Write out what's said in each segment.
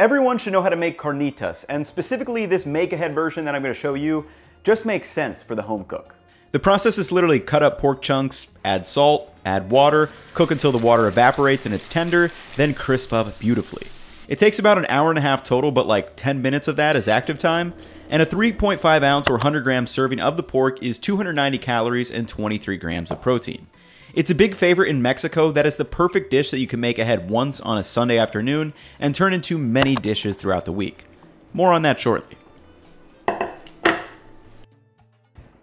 Everyone should know how to make carnitas, and specifically this make-ahead version that I'm going to show you just makes sense for the home cook. The process is literally cut up pork chunks, add salt, add water, cook until the water evaporates and it's tender, then crisp up beautifully. It takes about an hour and a half total, but like 10 minutes of that is active time. And a 3.5 ounce or 100 gram serving of the pork is 290 calories and 23 grams of protein. It's a big favorite in Mexico that is the perfect dish that you can make ahead once on a Sunday afternoon and turn into many dishes throughout the week. More on that shortly.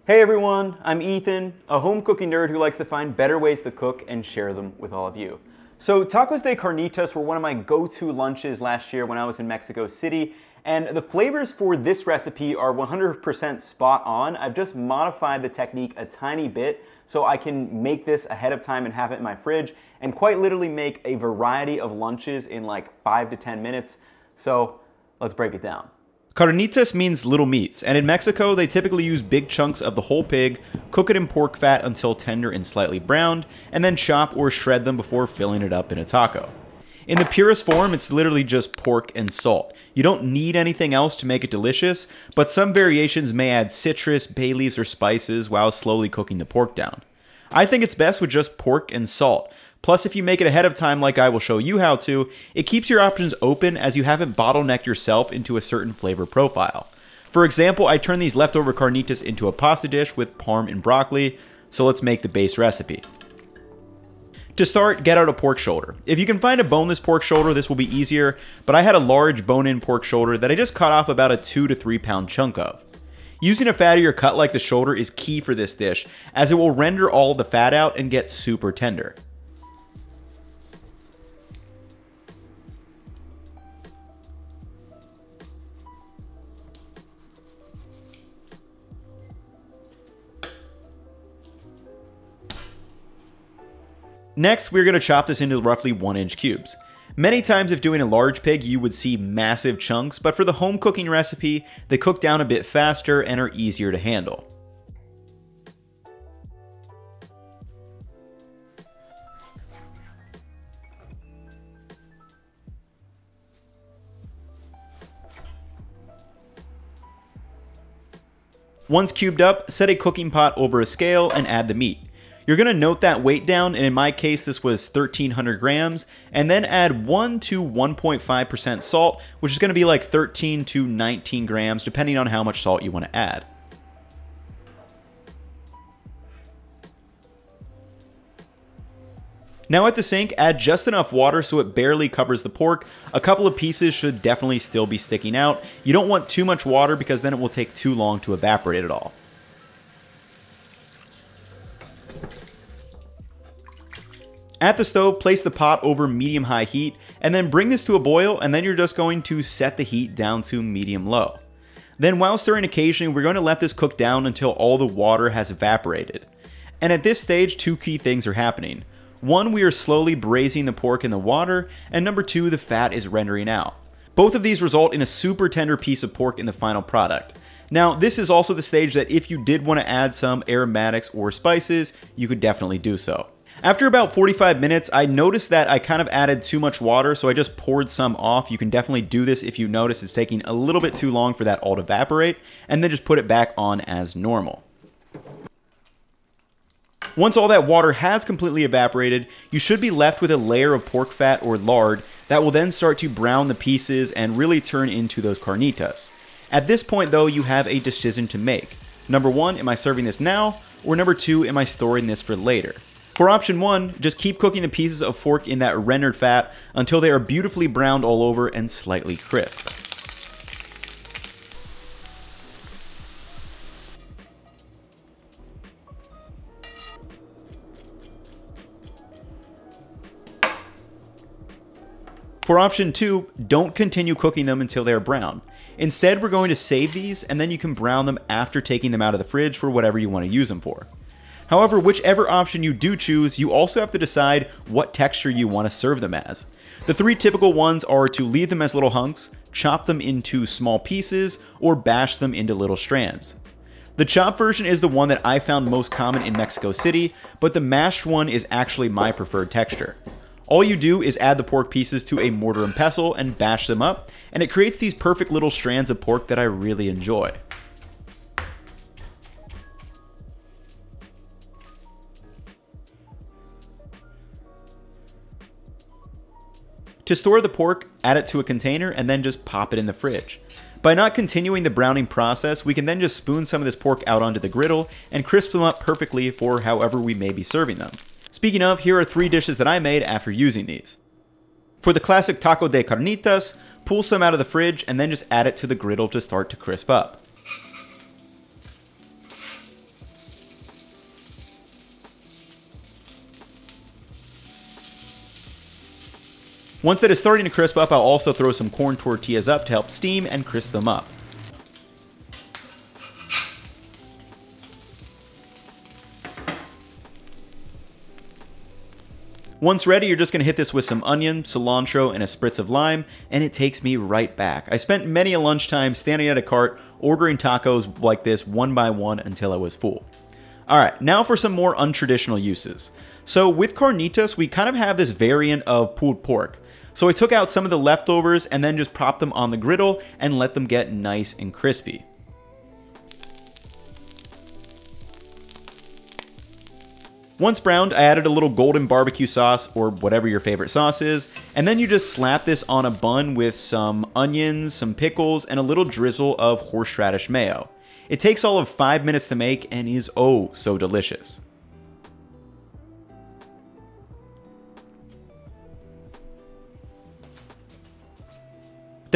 Hey everyone, I'm Ethan, a home cooking nerd who likes to find better ways to cook and share them with all of you. So tacos de carnitas were one of my go-to lunches last year when I was in Mexico City, and the flavors for this recipe are 100% spot on. I've just modified the technique a tiny bit so I can make this ahead of time and have it in my fridge and quite literally make a variety of lunches in like five to 10 minutes. So let's break it down. Carnitas means little meats, and in Mexico, they typically use big chunks of the whole pig, cook it in pork fat until tender and slightly browned, and then chop or shred them before filling it up in a taco. In the purest form, it's literally just pork and salt. You don't need anything else to make it delicious, but some variations may add citrus, bay leaves, or spices while slowly cooking the pork down. I think it's best with just pork and salt, Plus, if you make it ahead of time like I will show you how to, it keeps your options open as you haven't bottlenecked yourself into a certain flavor profile. For example, I turned these leftover carnitas into a pasta dish with parm and broccoli, so let's make the base recipe. To start, get out a pork shoulder. If you can find a boneless pork shoulder, this will be easier, but I had a large bone-in pork shoulder that I just cut off about a 2 to 3 pound chunk of. Using a fattier cut like the shoulder is key for this dish, as it will render all the fat out and get super tender. Next, we're going to chop this into roughly 1 inch cubes. Many times if doing a large pig, you would see massive chunks, but for the home cooking recipe, they cook down a bit faster and are easier to handle. Once cubed up, set a cooking pot over a scale and add the meat. You're to note that weight down, and in my case, this was 1300 grams, and then add 1 to 1.5% salt, which is to be like 13 to 19 grams, depending on how much salt you want to add. Now at the sink, add just enough water so it barely covers the pork. A couple of pieces should definitely still be sticking out. You don't want too much water because then it will take too long to evaporate it all. At the stove, place the pot over medium-high heat, and then bring this to a boil, and then you're just going to set the heat down to medium-low. Then while stirring occasionally, we're going to let this cook down until all the water has evaporated. And at this stage, two key things are happening. One, we are slowly braising the pork in the water, and number two, the fat is rendering out. Both of these result in a super tender piece of pork in the final product. Now, this is also the stage that if you did want to add some aromatics or spices, you could definitely do so. After about 45 minutes, I noticed that I kind of added too much water, so I just poured some off. You can definitely do this if you notice it's taking a little bit too long for that all to evaporate, and then just put it back on as normal. Once all that water has completely evaporated, you should be left with a layer of pork fat or lard that will then start to brown the pieces and really turn into those carnitas. At this point though, you have a decision to make. Number one, am I serving this now? Or number two, am I storing this for later? For option one, just keep cooking the pieces of pork in that rendered fat until they are beautifully browned all over and slightly crisp. For option 2, don't continue cooking them until they are brown. Instead, we're going to save these and then you can brown them after taking them out of the fridge for whatever you want to use them for. However, whichever option you do choose, you also have to decide what texture you want to serve them as. The three typical ones are to leave them as little hunks, chop them into small pieces, or bash them into little strands. The chop version is the one that I found most common in Mexico City, but the mashed one is actually my preferred texture. All you do is add the pork pieces to a mortar and pestle and bash them up, and it creates these perfect little strands of pork that I really enjoy. To store the pork, add it to a container and then just pop it in the fridge. By not continuing the browning process, we can then just spoon some of this pork out onto the griddle and crisp them up perfectly for however we may be serving them. Speaking of, here are three dishes that I made after using these. For the classic taco de carnitas, pull some out of the fridge and then just add it to the griddle to start to crisp up. Once that is starting to crisp up, I'll also throw some corn tortillas up to help steam and crisp them up. Once ready, you're just to hit this with some onion, cilantro, and a spritz of lime, and it takes me right back. I spent many a lunchtime standing at a cart ordering tacos like this one by one until I was full. Alright, now for some more untraditional uses. So with carnitas, we kind of have this variant of pulled pork. So I took out some of the leftovers and then just propped them on the griddle and let them get nice and crispy. Once browned, I added a little golden barbecue sauce, or whatever your favorite sauce is, and then you just slap this on a bun with some onions, some pickles, and a little drizzle of horseradish mayo. It takes all of 5 minutes to make and is oh so delicious.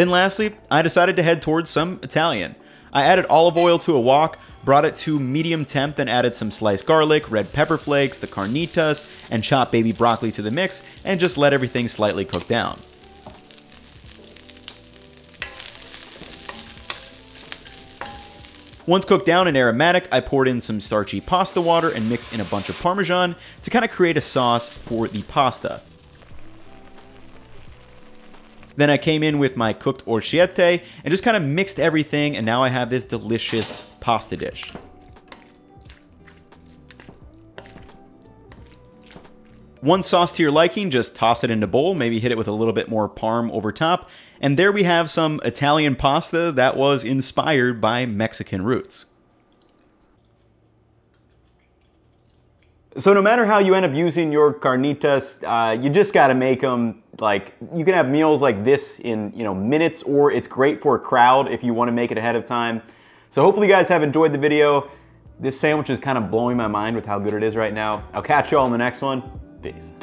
Then lastly, I decided to head towards some Italian. I added olive oil to a wok, brought it to medium temp, then added some sliced garlic, red pepper flakes, the carnitas, and chopped baby broccoli to the mix, and just let everything slightly cook down. Once cooked down and aromatic, I poured in some starchy pasta water and mixed in a bunch of Parmesan to kind of create a sauce for the pasta. Then I came in with my cooked orecchiette and just kind of mixed everything and now I have this delicious pasta dish. One sauce to your liking, just toss it in a bowl, maybe hit it with a little bit more parm over top, and there we have some Italian pasta that was inspired by Mexican roots. So no matter how you end up using your carnitas, uh, you just got to make them like you can have meals like this in you know minutes, or it's great for a crowd if you want to make it ahead of time. So hopefully you guys have enjoyed the video. This sandwich is kind of blowing my mind with how good it is right now. I'll catch you all in the next one. Peace.